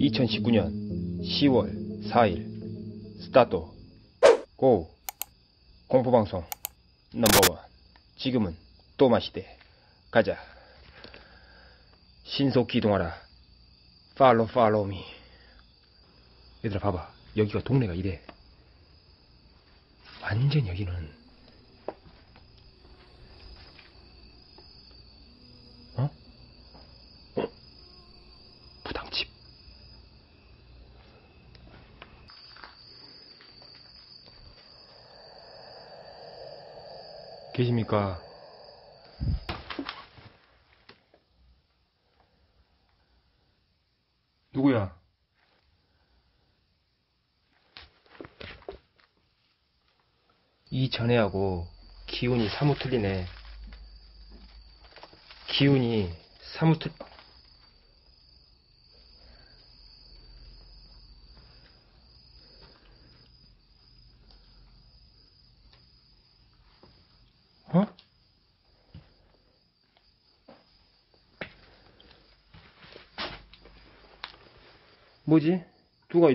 2019년 10월 4일 스타트 고! 공포방송 넘버원. 지금은 또마시대. 가자. 신속 기동하라. 팔로 팔로미. 얘들아 봐봐. 여기가 동네가 이래 완전 여기는 어? 어? 부당집 계십니까? 누구야? 이 전에하고 기운이 사뭇 틀리네. 기운이 사뭇 틀... 어? 뭐지? 누가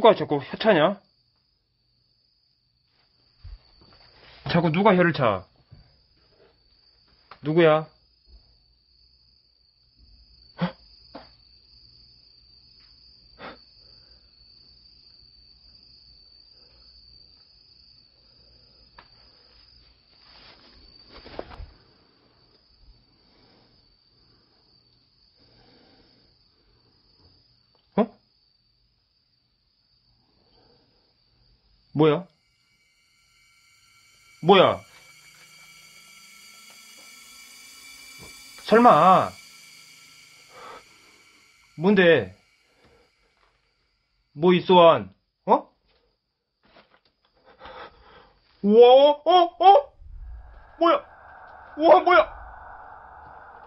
누가 자꾸 혀 차냐? 자꾸 누가 혀를 차? 누구야? 어? 뭐야? 뭐야? 설마 뭔데? 뭐 있어 한? 어? 우와 어? 어? 뭐야? 우와 뭐야?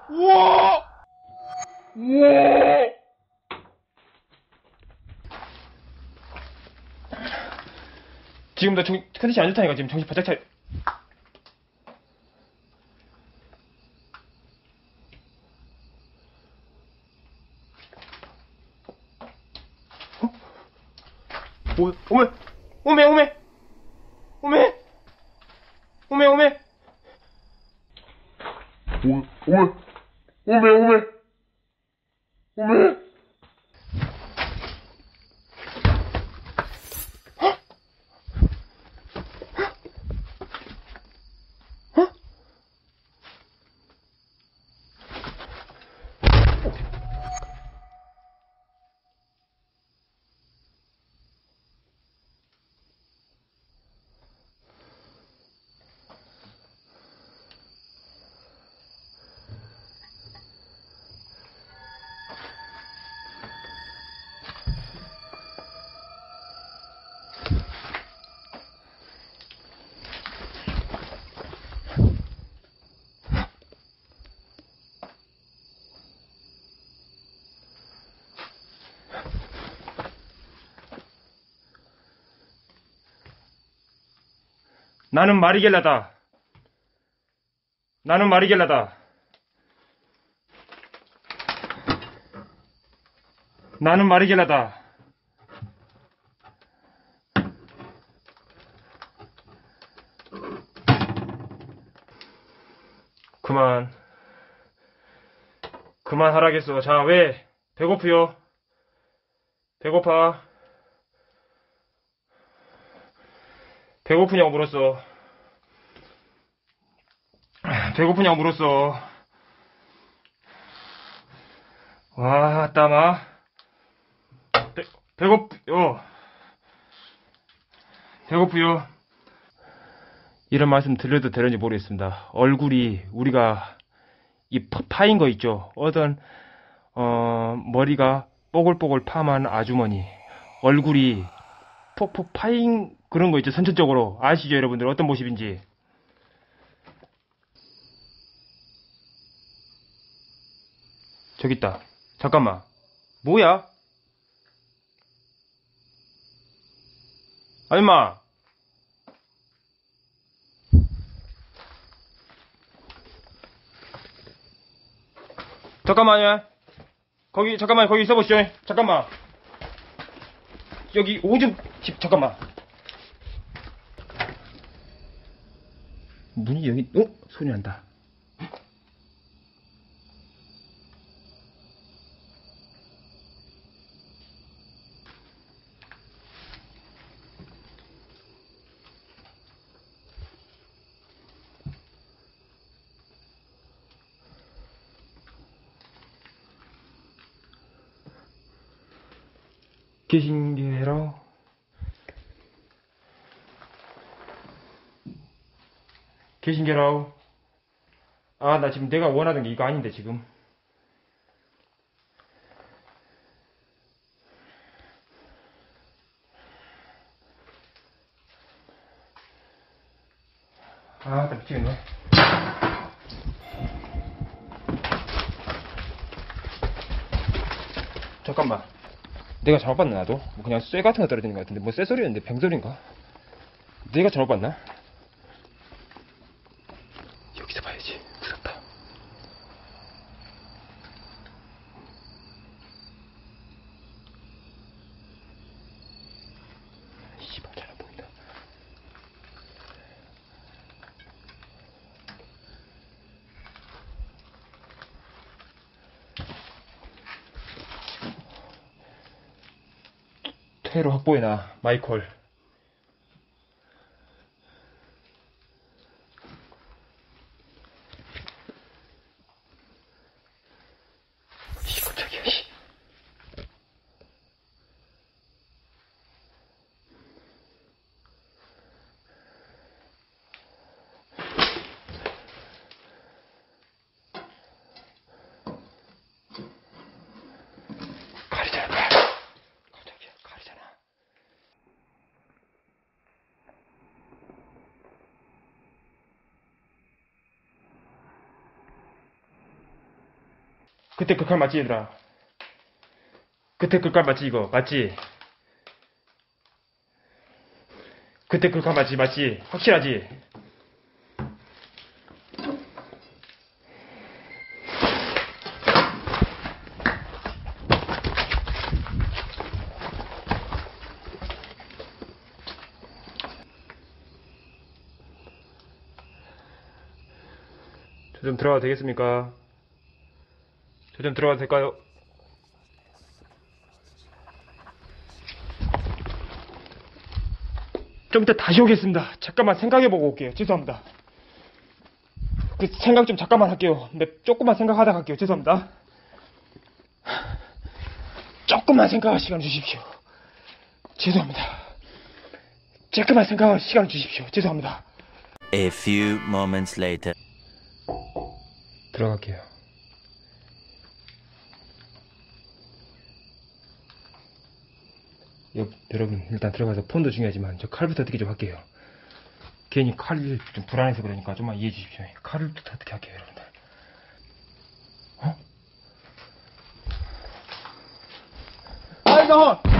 우와 우와 지금 나 정, 컨디션 안 좋다니까 지금 정신 바짝 차. 어? 뭐, 오메, 오메, 오메, 오메, 오메, 오메, 오메, 오메, 오메, 오메, 오메. 나는 마리겔라다. 나는 마리겔라다. 나는 마리겔라다. 그만. 그만하라겠어. 자, 왜? 배고프요? 배고파. 배고프냐고 물었어. 배고프냐고 물었어. 와, 따마. 배, 배고프요. 배고프요. 이런 말씀 들려도 되는지 모르겠습니다. 얼굴이 우리가 이 파- 파인 거 있죠. 어떤 어, 머리가 뽀글뽀글 파만 아주머니 얼굴이 폭폭 파인 그런 거 있죠. 선천적으로 아시죠, 여러분들 어떤 모습인지. 저기 있다. 잠깐만. 뭐야? 아줌마! 잠깐만요. 거기, 잠깐만, 거기 있어보시죠. 잠깐만. 여기 오줌, 집, 잠깐만. 문이 여기, 어? 소리 난다. 계신 게라 계신 게라우 아 나 지금 내가 원하던 게 이거 아닌데 지금 아 나 미치겠네 잠깐만 내가 잘못 봤나 나도? 뭐 그냥 쇠 같은 거 떨어지는 것 같은데 뭐 쇠 소리였는데 뱅 소리인가? 내가 잘못 봤나? 여기서 봐야지 무섭다 씨발 잘 안 보인다 퇴로 확보해놔 마이콜 이 깜짝이야 씨. 가리잖아 깜짝이야 가리잖아 그때 그 칼 맞지 얘들아? 그때 그 칼 맞지 이거? 맞지? 그때 그 칼 맞지 맞지? 확실하지? 저좀 들어가도 되겠습니까? 저좀 들어가도 될까요? 좀 이따 다시 오겠습니다. 잠깐만 생각해보고 올게요. 죄송합니다. 그 생각 좀 잠깐만 할게요. 네, 조금만 생각하다 갈게요. 죄송합니다. 조금만 생각할 시간 주십시오. 죄송합니다. 조금만 생각할 시간 주십시오. 죄송합니다. A few moments later. 들어갈게요. 여, 여러분 일단 들어가서 폰도 중요하지만 저 칼부터 어떻게 좀 할게요. 괜히 칼이 좀 불안해서 그러니까 좀만 이해해 주십시오. 칼을 어떻게 할게요, 여러분들. 어? 아이고!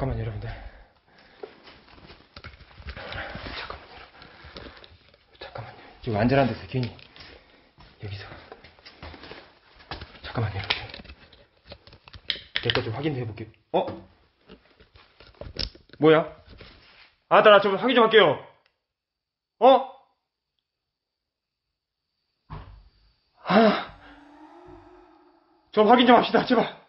잠깐만 여러분들. 잠깐만요. 잠깐만요. 지금 안전한 데서 괜히 여기서 잠깐만요. 여러분들. 내가 좀 확인 좀 해볼게요. 어? 뭐야? 아, 나좀 확인 좀 할게요. 어? 아, 좀 확인 좀 합시다, 제발.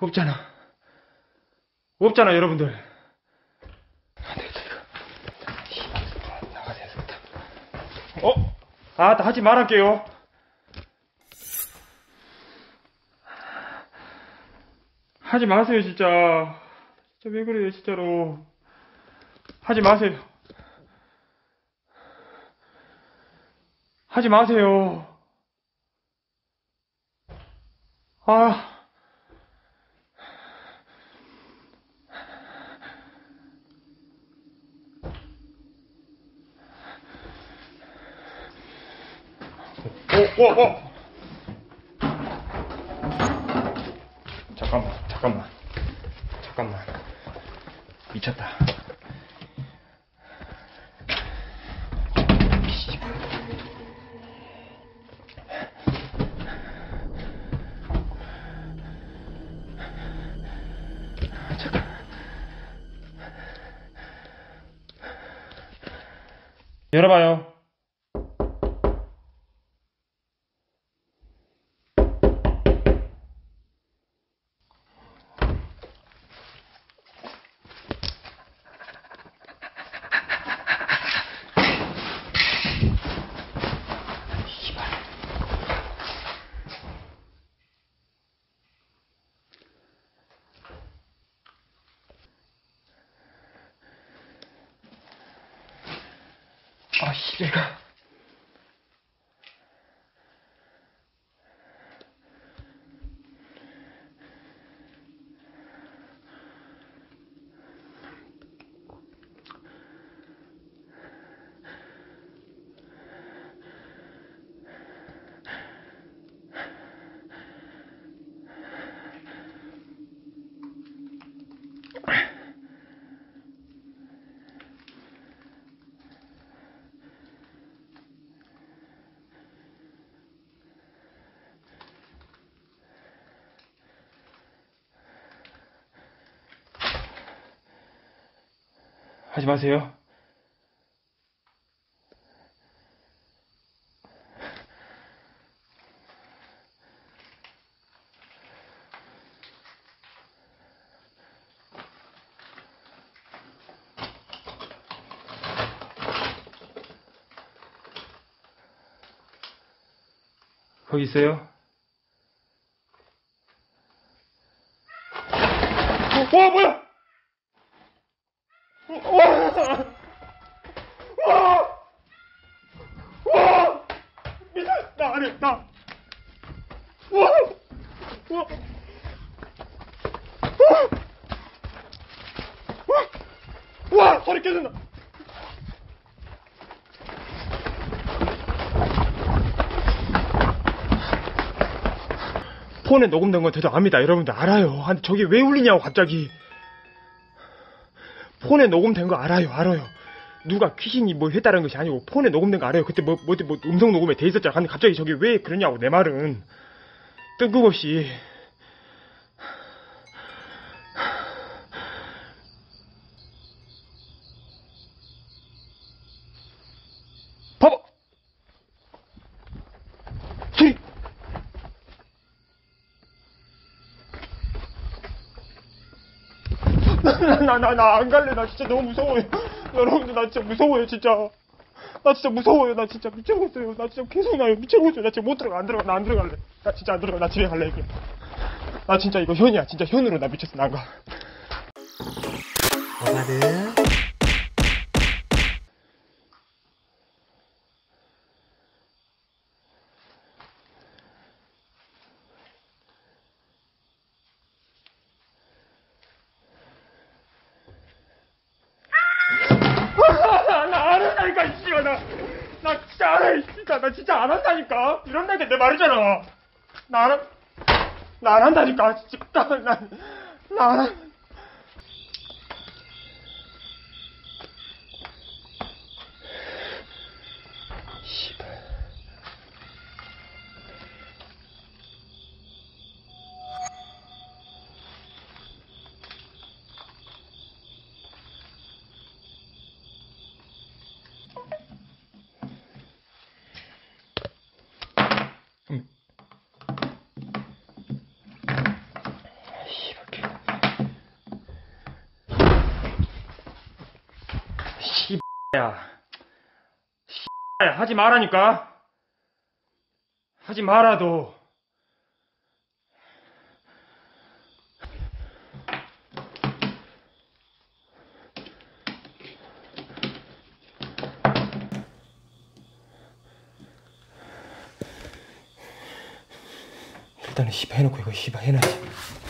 없잖아. 없잖아, 여러분들. 안 되겠다, 이거. 씨발, 나가야 되겠다. 어? 아, 나 하지 말할게요. 하지 마세요, 진짜. 진짜 왜 그래요, 진짜로. 하지 마세요. 하지 마세요. 아. 오, 오, 오. 잠깐만, 잠깐만. 잠깐만. 미쳤다. 열어봐요. 아, 씨가. 하지 마세요. 거기 있어요? 어, 와, 뭐야! 와! 와! 와! 미친, 나 아니, 나. 와! 와! 와! 와! 소리 깨진다. 폰에 녹음된 건 저도 압니다. 여러분들 알아요. 아니, 저게 왜 울리냐고 갑자기. 폰에 녹음된 거 알아요, 알아요. 누가 귀신이 뭐 했다는 것이 아니고 폰에 녹음된 거 알아요. 그때 뭐, 뭐, 뭐 음성 녹음에 돼 있었잖아. 근데 갑자기 저게 왜 그러냐고 내 말은 뜬금없이 나 나 나 안 갈래. 나 진짜 너무 무서워요. 여러분들 나 진짜 무서워요 진짜. 나 진짜 무서워요. 나 진짜 미쳐버렸어요. 나 진짜 계속 나요. 미쳐버렸어요. 나 진짜 못 들어가. 안 들어가. 나 안 들어갈래. 나 진짜 안 들어가. 나 집에 갈래 이게. 나 진짜 이거 현이야. 진짜 현으로 나 미쳤어. 나가 나안 한다니까 씨발 나, 나 진짜 안 해. 진짜 나 진짜 안 한다니까. 이런다니까 내 말이잖아. 나 안, 한- 나안 한다니까. 진짜 나나안 야, 하지 말라니까. 하지 말아도. 일단은 씨발 해놓고 이거 씨발 해놔야지.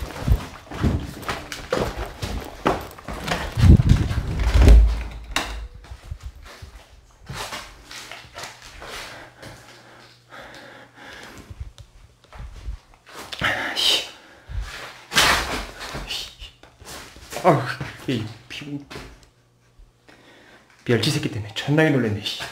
아우, 이 피, 멸치 새끼 때문에 존나게 놀랐네, 씨.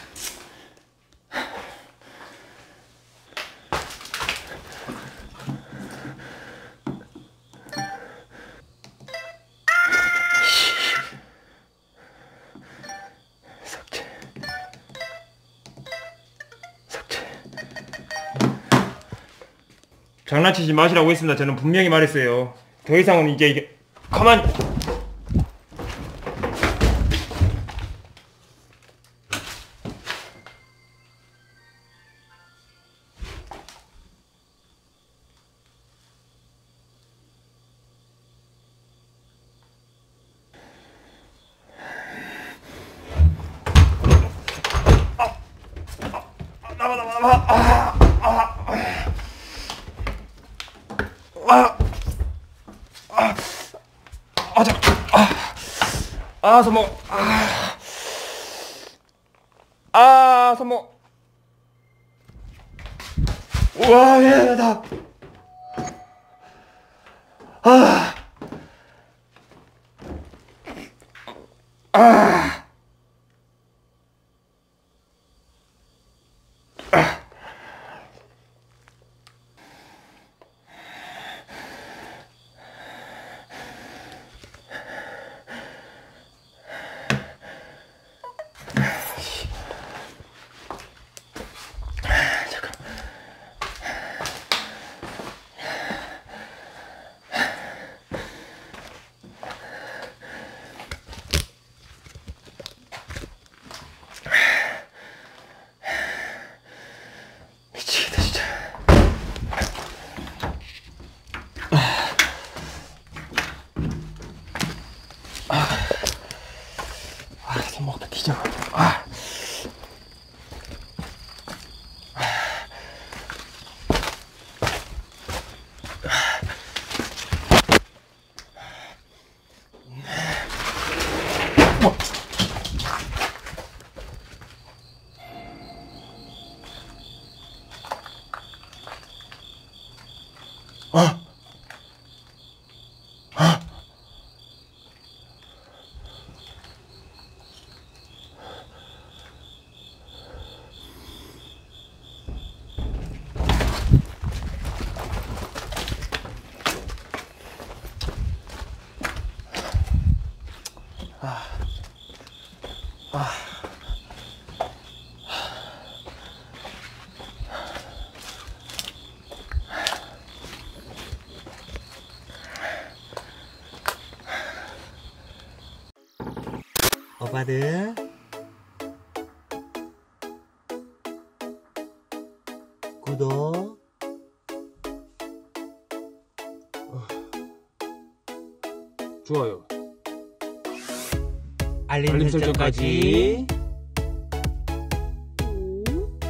장난치지 마시라고 했습니다. 저는 분명히 말했어요. 더 이상은 이제 이게 가만. 아, 자, 아, 아, 손목, 아, 아, 손목. 우와, 미안 오빠들 알림 설정까지